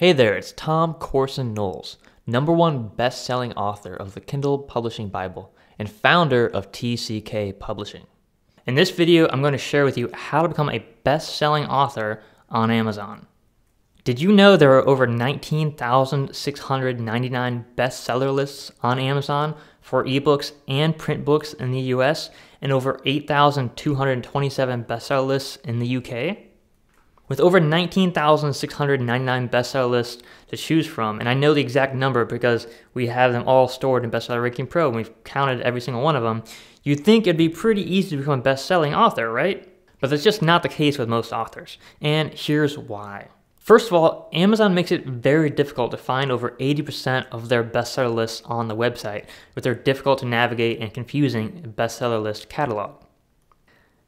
Hey there, it's Tom Corson Knowles, number one best selling author of the Kindle Publishing Bible and founder of TCK Publishing. In this video, I'm going to share with you how to become a best selling author on Amazon. Did you know there are over 19,699 bestseller lists on Amazon for ebooks and print books in the US and over 8,227 bestseller lists in the UK? With over 19,699 bestseller lists to choose from, and I know the exact number because we have them all stored in Bestseller Ranking Pro and we've counted every single one of them, you'd think it'd be pretty easy to become a best-selling author, right? But that's just not the case with most authors, and here's why. First of all, Amazon makes it very difficult to find over 80% of their bestseller lists on the website with their difficult to navigate and confusing bestseller list catalog.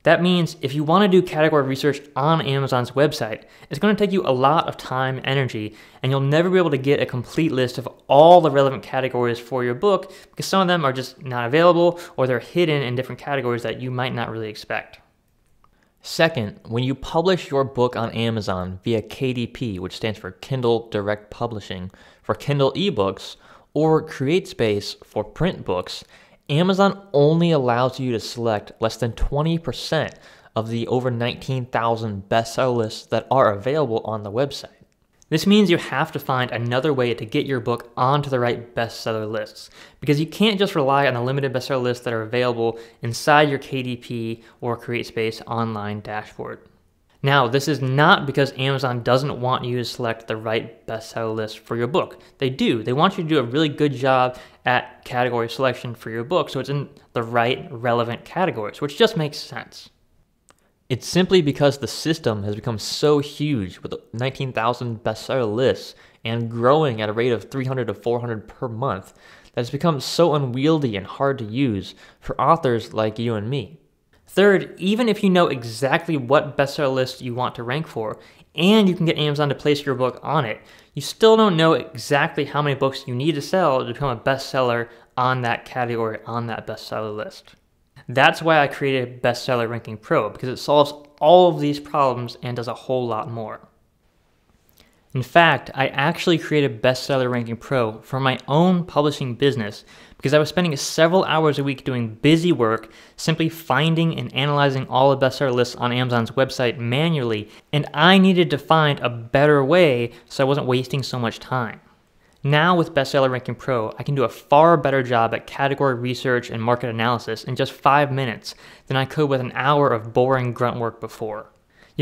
That means if you want to do category research on Amazon's website, it's going to take you a lot of time and energy, and you'll never be able to get a complete list of all the relevant categories for your book because some of them are just not available or they're hidden in different categories that you might not really expect. Second, when you publish your book on Amazon via KDP, which stands for Kindle Direct Publishing, for Kindle ebooks, or CreateSpace for print books, Amazon only allows you to select less than 20% of the over 19,000 bestseller lists that are available on the website. This means you have to find another way to get your book onto the right bestseller lists because you can't just rely on the limited bestseller lists that are available inside your KDP or CreateSpace online dashboard. Now, this is not because Amazon doesn't want you to select the right bestseller list for your book. They do. They want you to do a really good job at category selection for your book so it's in the right relevant categories, which just makes sense. It's simply because the system has become so huge with 19,000 bestseller lists and growing at a rate of 300 to 400 per month that it's become so unwieldy and hard to use for authors like you and me. Third, even if you know exactly what bestseller list you want to rank for, and you can get Amazon to place your book on it, you still don't know exactly how many books you need to sell to become a bestseller on that category, on that bestseller list. That's why I created Bestseller Ranking Pro, because it solves all of these problems and does a whole lot more. In fact, I actually created Bestseller Ranking Pro for my own publishing business because I was spending several hours a week doing busy work simply finding and analyzing all the bestseller lists on Amazon's website manually, and I needed to find a better way so I wasn't wasting so much time. Now with Bestseller Ranking Pro, I can do a far better job at category research and market analysis in just five minutes than I could with an hour of boring grunt work before.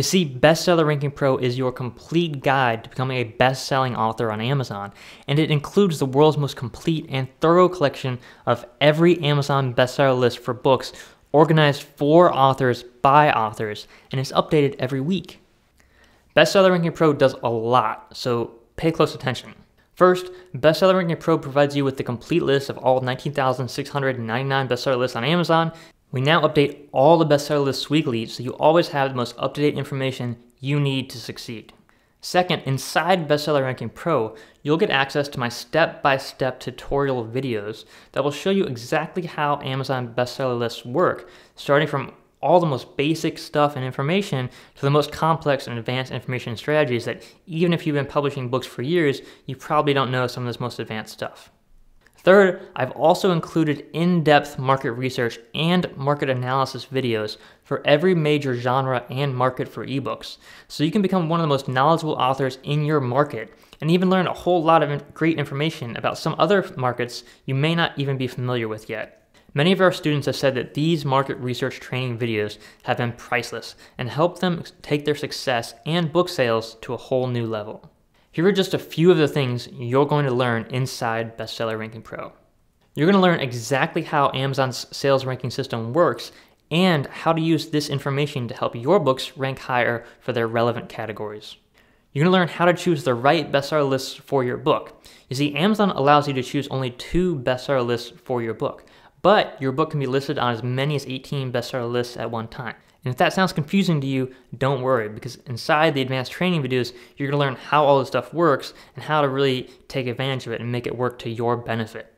You see, Bestseller Ranking Pro is your complete guide to becoming a best selling author on Amazon, and it includes the world's most complete and thorough collection of every Amazon bestseller list for books organized for authors by authors, and it's updated every week. Bestseller Ranking Pro does a lot, so pay close attention. First, Bestseller Ranking Pro provides you with the complete list of all 19,699 bestseller lists on Amazon, we now update all the bestseller lists weekly so you always have the most up-to-date information you need to succeed. Second, inside Bestseller Ranking Pro, you'll get access to my step-by-step tutorial videos that will show you exactly how Amazon bestseller lists work, starting from all the most basic stuff and information to the most complex and advanced information strategies that even if you've been publishing books for years, you probably don't know some of this most advanced stuff. Third, I've also included in-depth market research and market analysis videos for every major genre and market for ebooks, so you can become one of the most knowledgeable authors in your market and even learn a whole lot of great information about some other markets you may not even be familiar with yet. Many of our students have said that these market research training videos have been priceless and helped them take their success and book sales to a whole new level. Here are just a few of the things you're going to learn inside Bestseller Ranking Pro. You're going to learn exactly how Amazon's sales ranking system works and how to use this information to help your books rank higher for their relevant categories. You're going to learn how to choose the right bestseller lists for your book. You see, Amazon allows you to choose only two bestseller lists for your book, but your book can be listed on as many as 18 bestseller lists at one time. And if that sounds confusing to you, don't worry, because inside the advanced training videos, you're to learn how all this stuff works and how to really take advantage of it and make it work to your benefit.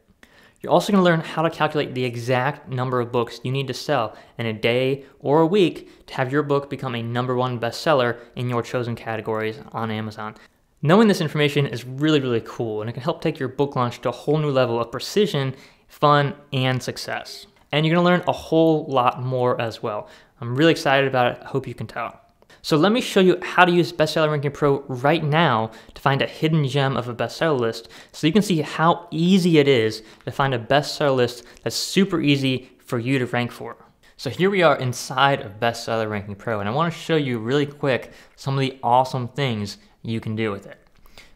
You're also to learn how to calculate the exact number of books you need to sell in a day or a week to have your book become a number one bestseller in your chosen categories on Amazon. Knowing this information is really, really cool, and it can help take your book launch to a whole new level of precision, fun, and success. And you're gonna learn a whole lot more as well. I'm really excited about it. I hope you can tell. So let me show you how to use Bestseller Ranking Pro right now to find a hidden gem of a bestseller list so you can see how easy it is to find a bestseller list that's super easy for you to rank for. So here we are inside of Bestseller Ranking Pro and I want to show you really quick some of the awesome things you can do with it.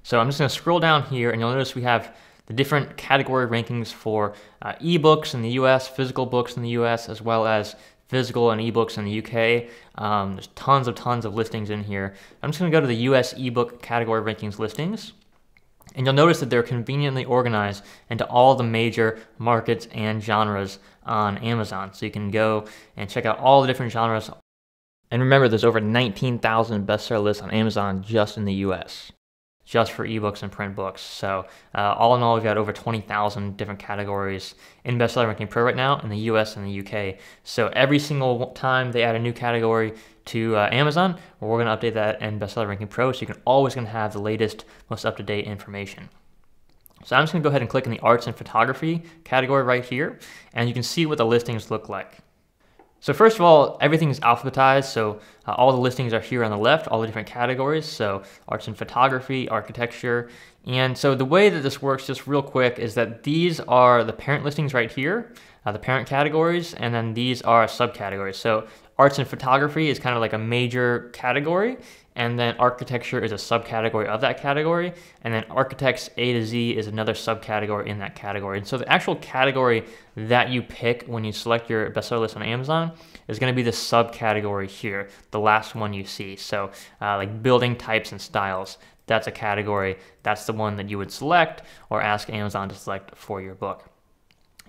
So I'm just going to scroll down here and you'll notice we have the different category rankings for uh, ebooks in the US, physical books in the US, as well as physical and ebooks in the UK. Um, there's tons of tons of listings in here. I'm just going to go to the US ebook category rankings listings. And you'll notice that they're conveniently organized into all the major markets and genres on Amazon. So you can go and check out all the different genres. And remember, there's over 19,000 bestseller lists on Amazon just in the US just for ebooks and print books. So uh, all in all, we've got over 20,000 different categories in Bestseller Ranking Pro right now in the US and the UK. So every single time they add a new category to uh, Amazon, we're going to update that in Bestseller Ranking Pro so you can always going to have the latest, most up-to-date information. So I'm just going to go ahead and click in the arts and photography category right here, and you can see what the listings look like. So first of all, everything is alphabetized. So uh, all the listings are here on the left, all the different categories. So arts and photography, architecture. And so the way that this works, just real quick, is that these are the parent listings right here, uh, the parent categories, and then these are subcategories. So arts and photography is kind of like a major category, and then architecture is a subcategory of that category, and then architects A to Z is another subcategory in that category. And so the actual category that you pick when you select your bestseller list on Amazon is going to be the subcategory here, the last one you see. So uh, like building types and styles, that's a category. That's the one that you would select or ask Amazon to select for your book.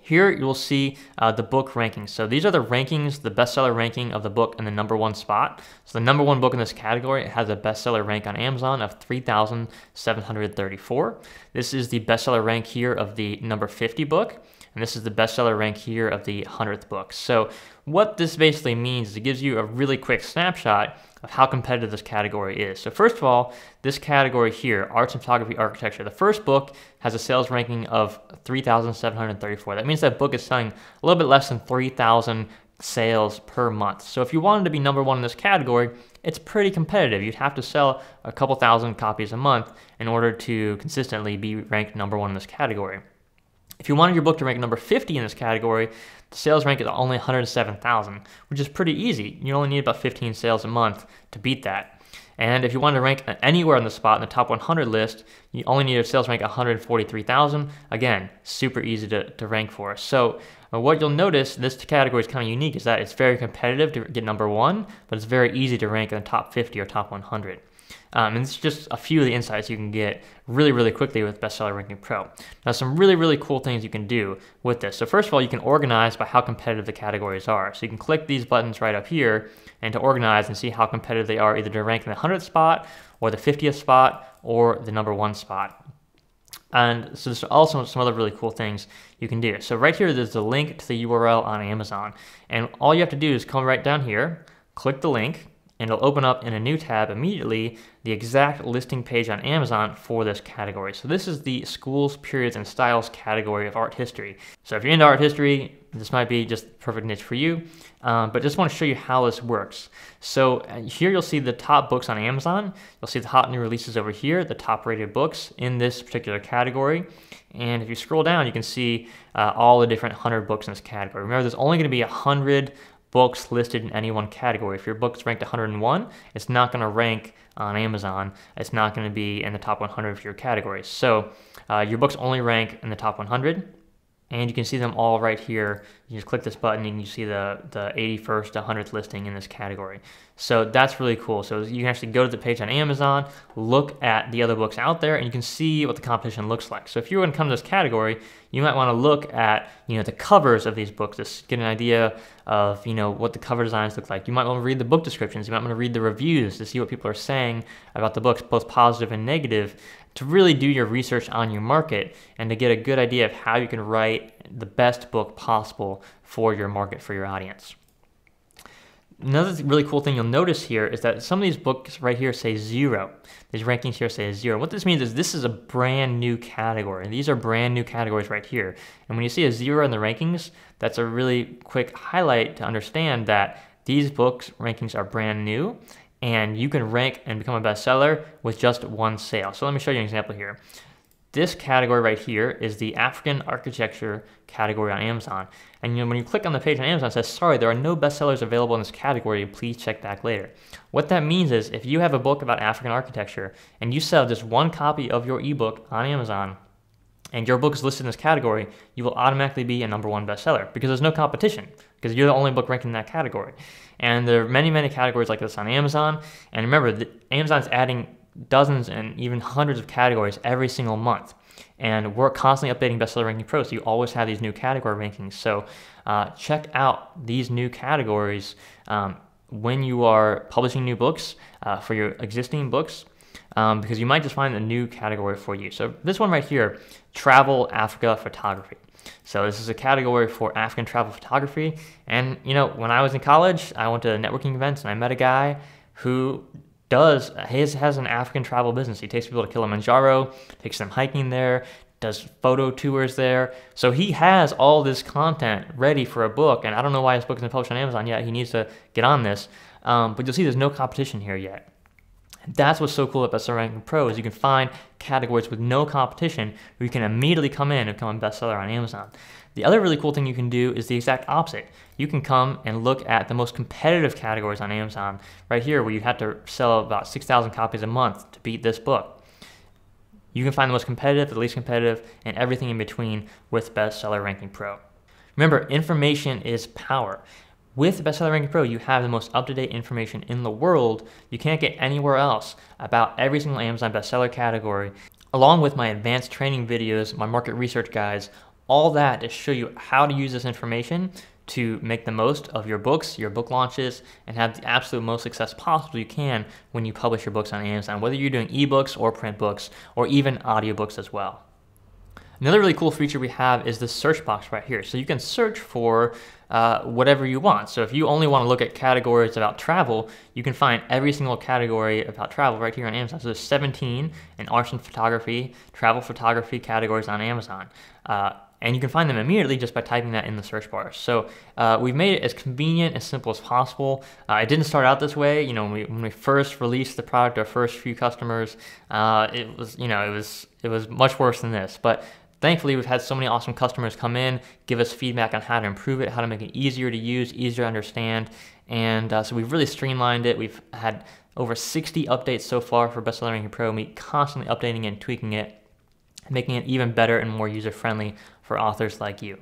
Here you will see uh, the book rankings. So these are the rankings, the bestseller ranking of the book in the number one spot. So the number one book in this category has a bestseller rank on Amazon of 3,734. This is the bestseller rank here of the number 50 book. And this is the bestseller rank here of the 100th book. So what this basically means is it gives you a really quick snapshot of how competitive this category is. So first of all, this category here, arts and photography architecture, the first book has a sales ranking of 3,734. That means that book is selling a little bit less than 3,000 sales per month. So if you wanted to be number one in this category, it's pretty competitive. You'd have to sell a couple thousand copies a month in order to consistently be ranked number one in this category. If you wanted your book to rank number 50 in this category, the sales rank is only 107,000, which is pretty easy. You only need about 15 sales a month to beat that. And if you wanted to rank anywhere on the spot in the top 100 list, you only need a sales rank 143,000. Again, super easy to, to rank for. So uh, what you'll notice, this category is kind of unique, is that it's very competitive to get number one, but it's very easy to rank in the top 50 or top 100. Um, and it's just a few of the insights you can get really, really quickly with Bestseller Ranking Pro. Now, some really, really cool things you can do with this. So first of all, you can organize by how competitive the categories are. So you can click these buttons right up here and to organize and see how competitive they are, either to rank in the 100th spot or the 50th spot or the number one spot. And so there's also some other really cool things you can do. So right here, there's a link to the URL on Amazon. And all you have to do is come right down here, click the link, and it'll open up in a new tab immediately the exact listing page on Amazon for this category. So this is the schools, periods, and styles category of art history. So if you're into art history, this might be just perfect niche for you, um, but just want to show you how this works. So uh, here you'll see the top books on Amazon. You'll see the hot new releases over here, the top rated books in this particular category. And if you scroll down, you can see uh, all the different 100 books in this category. Remember, there's only going to be 100 books listed in any one category. If your book's ranked 101, it's not going to rank on Amazon. It's not going to be in the top 100 of your categories. So uh, your books only rank in the top 100 and you can see them all right here. You just click this button and you see the, the 81st to 100th listing in this category. So that's really cool. So you can actually go to the page on Amazon, look at the other books out there, and you can see what the competition looks like. So if you're going to come to this category, you might want to look at you know the covers of these books to get an idea of you know what the cover designs look like. You might want to read the book descriptions. You might want to read the reviews to see what people are saying about the books, both positive and negative, to really do your research on your market and to get a good idea of how you can write the best book possible for your market, for your audience. Another really cool thing you'll notice here is that some of these books right here say zero. These rankings here say zero. What this means is this is a brand new category. These are brand new categories right here. And when you see a zero in the rankings, that's a really quick highlight to understand that these books rankings are brand new and you can rank and become a bestseller with just one sale. So let me show you an example here. This category right here is the African architecture category on Amazon. And you know, when you click on the page on Amazon, it says, sorry, there are no bestsellers available in this category. Please check back later. What that means is if you have a book about African architecture and you sell just one copy of your ebook on Amazon, and your book is listed in this category, you will automatically be a number one bestseller because there's no competition because you're the only book ranked in that category. And there are many, many categories like this on Amazon. And remember, Amazon's adding dozens and even hundreds of categories every single month. And we're constantly updating bestseller ranking pro, so you always have these new category rankings. So uh, check out these new categories um, when you are publishing new books uh, for your existing books. Um, because you might just find a new category for you. So this one right here, travel Africa photography. So this is a category for African travel photography. And you know, when I was in college, I went to networking events and I met a guy who does his has an African travel business. He takes people to Kilimanjaro, takes them hiking there, does photo tours there. So he has all this content ready for a book, and I don't know why his book isn't published on Amazon yet. He needs to get on this. Um, but you'll see there's no competition here yet. That's what's so cool about Bestseller Ranking Pro is you can find categories with no competition where you can immediately come in and become a bestseller on Amazon. The other really cool thing you can do is the exact opposite. You can come and look at the most competitive categories on Amazon right here where you have to sell about 6,000 copies a month to beat this book. You can find the most competitive, the least competitive, and everything in between with Bestseller Ranking Pro. Remember, information is power. With Bestseller Ranking Pro, you have the most up-to-date information in the world. You can't get anywhere else about every single Amazon bestseller category, along with my advanced training videos, my market research guides, all that to show you how to use this information to make the most of your books, your book launches, and have the absolute most success possible you can when you publish your books on Amazon, whether you're doing ebooks or print books or even audiobooks as well. Another really cool feature we have is the search box right here. So you can search for uh, whatever you want. So if you only want to look at categories about travel, you can find every single category about travel right here on Amazon. So there's 17 in arts and photography, travel photography categories on Amazon. Uh, and you can find them immediately just by typing that in the search bar. So uh, we've made it as convenient, as simple as possible. Uh, it didn't start out this way. You know, when we, when we first released the product, our first few customers, uh, it was, you know, it was it was much worse than this. But Thankfully, we've had so many awesome customers come in, give us feedback on how to improve it, how to make it easier to use, easier to understand. And uh, so we've really streamlined it. We've had over 60 updates so far for Bestseller Ranking Pro, we constantly updating and tweaking it, making it even better and more user friendly for authors like you.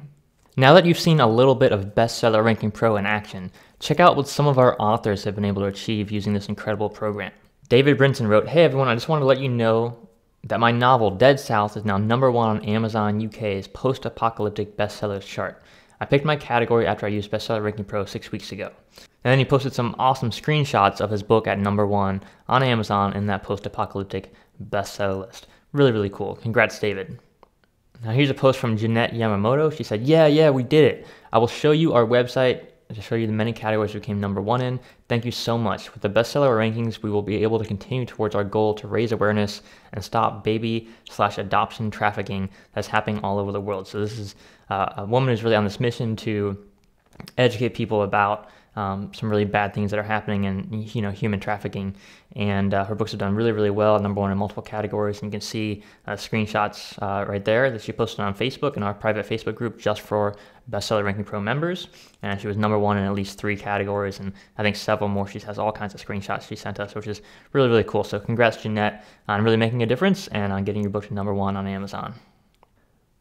Now that you've seen a little bit of Bestseller Ranking Pro in action, check out what some of our authors have been able to achieve using this incredible program. David Brinson wrote, Hey everyone, I just wanted to let you know that my novel Dead South is now number one on Amazon UK's post apocalyptic bestsellers chart. I picked my category after I used Bestseller Ranking Pro six weeks ago. And then he posted some awesome screenshots of his book at number one on Amazon in that post apocalyptic bestseller list. Really, really cool. Congrats, David. Now, here's a post from Jeanette Yamamoto. She said, Yeah, yeah, we did it. I will show you our website to show you the many categories we came number one in. Thank you so much. With the bestseller rankings, we will be able to continue towards our goal to raise awareness and stop baby slash adoption trafficking that's happening all over the world. So this is uh, a woman who's really on this mission to educate people about um, some really bad things that are happening in you know human trafficking. And uh, her books have done really really well, number one in multiple categories. And you can see uh, screenshots uh, right there that she posted on Facebook in our private Facebook group just for bestseller ranking pro members. And she was number one in at least three categories, and I think several more. She has all kinds of screenshots she sent us, which is really really cool. So congrats Jeanette on really making a difference and on getting your book to number one on Amazon.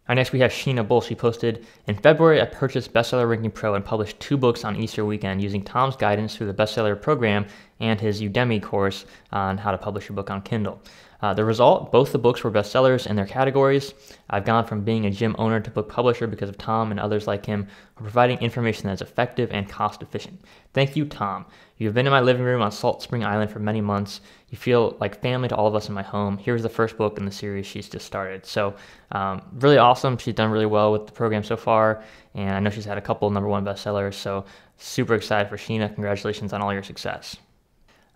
Right, next we have Sheena Bull. She posted, In February, I purchased Bestseller Ranking Pro and published two books on Easter weekend using Tom's guidance through the bestseller program and his Udemy course on how to publish your book on Kindle. Uh, the result, both the books were bestsellers in their categories. I've gone from being a gym owner to book publisher because of Tom and others like him who are providing information that is effective and cost efficient. Thank you, Tom. You've been in my living room on Salt Spring Island for many months. You feel like family to all of us in my home. Here's the first book in the series she's just started. So, um, really awesome. She's done really well with the program so far, and I know she's had a couple number one bestsellers. So, super excited for Sheena. Congratulations on all your success.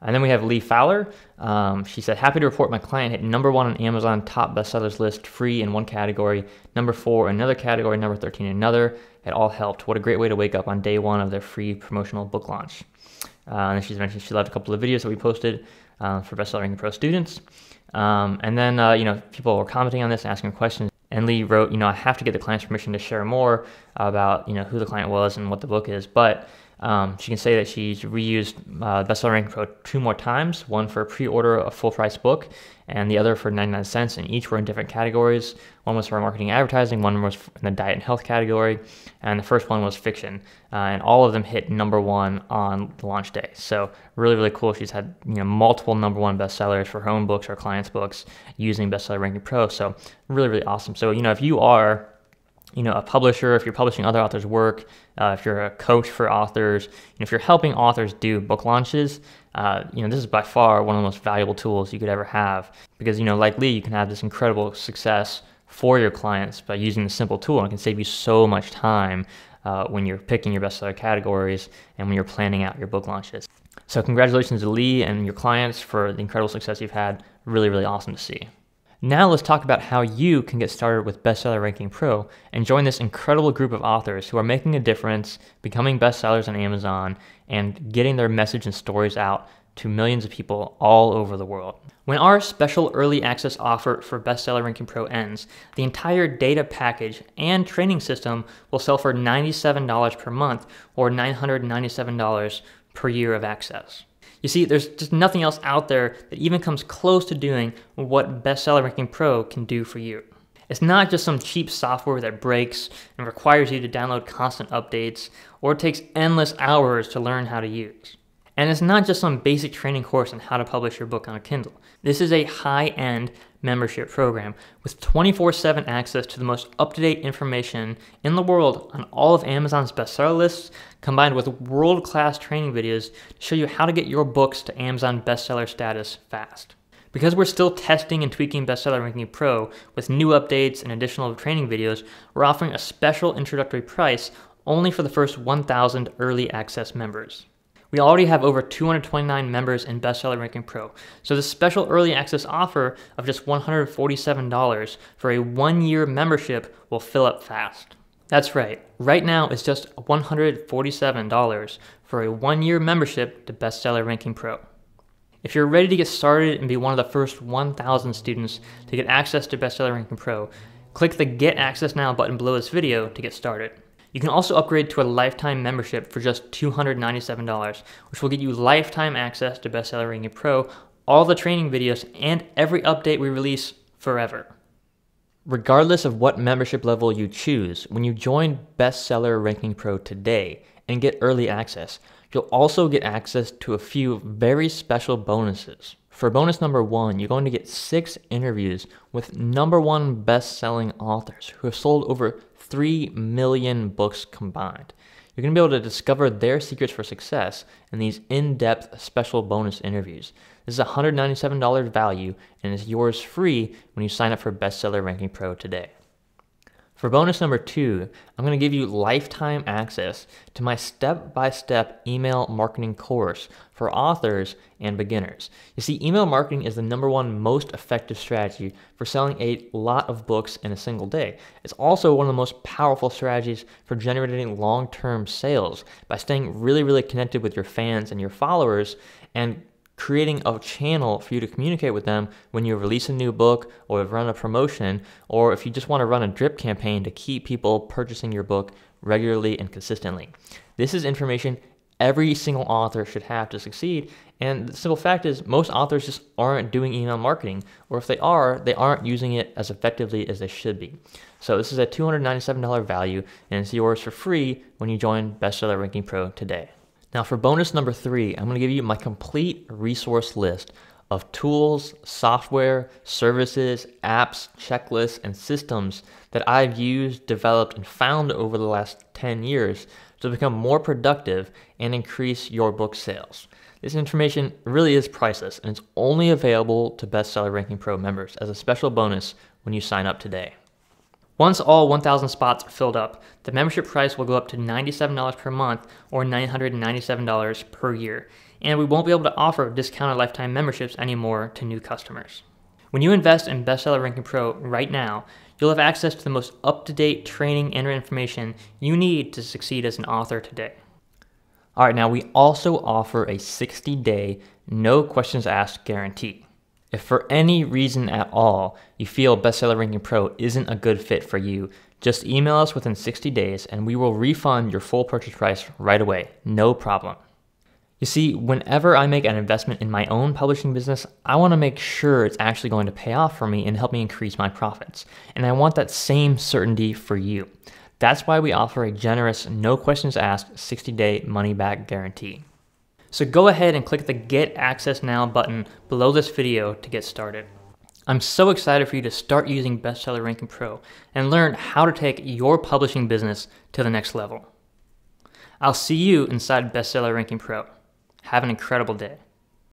And then we have Lee Fowler. Um, she said, Happy to report my client hit number one on Amazon top bestsellers list, free in one category, number four in another category, number 13 in another. It all helped. What a great way to wake up on day one of their free promotional book launch. Uh, and she's mentioned she loved a couple of videos that we posted uh, for Bestseller Pro students. Um, and then, uh, you know, people were commenting on this, asking questions. And Lee wrote, you know, I have to get the client's permission to share more about, you know, who the client was and what the book is. But um, she can say that she's reused uh, Bestseller Ranking Pro two more times, one for pre-order of a full price book and the other for 99 cents, and each were in different categories. One was for marketing advertising, one was in the diet and health category, and the first one was fiction. Uh, and all of them hit number one on the launch day. So really, really cool. She's had you know multiple number one bestsellers for her own books or clients' books using Bestseller Ranking Pro. So really, really awesome. So you know if you are you know, a publisher, if you're publishing other authors' work, uh, if you're a coach for authors, you know, if you're helping authors do book launches, uh, you know, this is by far one of the most valuable tools you could ever have because, you know, like Lee, you can have this incredible success for your clients by using the simple tool and it can save you so much time uh, when you're picking your bestseller categories and when you're planning out your book launches. So congratulations to Lee and your clients for the incredible success you've had. Really, really awesome to see. Now let's talk about how you can get started with Bestseller Ranking Pro and join this incredible group of authors who are making a difference, becoming bestsellers on Amazon, and getting their message and stories out to millions of people all over the world. When our special early access offer for Bestseller Ranking Pro ends, the entire data package and training system will sell for $97 per month or $997 per year of access. You see, there's just nothing else out there that even comes close to doing what Bestseller Ranking Pro can do for you. It's not just some cheap software that breaks and requires you to download constant updates or takes endless hours to learn how to use. And it's not just some basic training course on how to publish your book on a Kindle. This is a high end membership program with 24 7 access to the most up to date information in the world on all of Amazon's bestseller lists, combined with world class training videos to show you how to get your books to Amazon bestseller status fast. Because we're still testing and tweaking Bestseller Ranking Pro with new updates and additional training videos, we're offering a special introductory price only for the first 1,000 early access members. We already have over 229 members in Bestseller Ranking Pro, so this special early access offer of just $147 for a one year membership will fill up fast. That's right, right now it's just $147 for a one year membership to Bestseller Ranking Pro. If you're ready to get started and be one of the first 1,000 students to get access to Bestseller Ranking Pro, click the Get Access Now button below this video to get started. You can also upgrade to a lifetime membership for just $297, which will get you lifetime access to Bestseller Ranking Pro, all the training videos, and every update we release forever. Regardless of what membership level you choose, when you join Bestseller Ranking Pro today and get early access, you'll also get access to a few very special bonuses. For bonus number one, you're going to get six interviews with number one best selling authors who have sold over 3 million books combined. You're going to be able to discover their secrets for success in these in depth special bonus interviews. This is $197 value and is yours free when you sign up for Bestseller Ranking Pro today. For bonus number two, I'm going to give you lifetime access to my step by step email marketing course for authors and beginners. You see, email marketing is the number one most effective strategy for selling a lot of books in a single day. It's also one of the most powerful strategies for generating long term sales by staying really, really connected with your fans and your followers and creating a channel for you to communicate with them when you release a new book or run a promotion, or if you just want to run a drip campaign to keep people purchasing your book regularly and consistently. This is information every single author should have to succeed. And the simple fact is, most authors just aren't doing email marketing, or if they are, they aren't using it as effectively as they should be. So, this is a $297 value, and it's yours for free when you join Bestseller Ranking Pro today. Now for bonus number three, I'm gonna give you my complete resource list of tools, software, services, apps, checklists, and systems that I've used, developed, and found over the last 10 years to become more productive and increase your book sales. This information really is priceless and it's only available to Bestseller Ranking Pro members as a special bonus when you sign up today. Once all 1,000 spots are filled up, the membership price will go up to $97 per month or $997 per year, and we won't be able to offer discounted lifetime memberships anymore to new customers. When you invest in Bestseller Ranking Pro right now, you'll have access to the most up to date training and information you need to succeed as an author today. All right, now we also offer a 60 day, no questions asked guarantee. If for any reason at all you feel Bestseller Ranking Pro isn't a good fit for you, just email us within 60 days and we will refund your full purchase price right away. No problem. You see, whenever I make an investment in my own publishing business, I want to make sure it's actually going to pay off for me and help me increase my profits. And I want that same certainty for you. That's why we offer a generous, no questions asked 60 day money back guarantee. So go ahead and click the Get Access Now button below this video to get started. I'm so excited for you to start using Bestseller Ranking Pro and learn how to take your publishing business to the next level. I'll see you inside Bestseller Ranking Pro. Have an incredible day.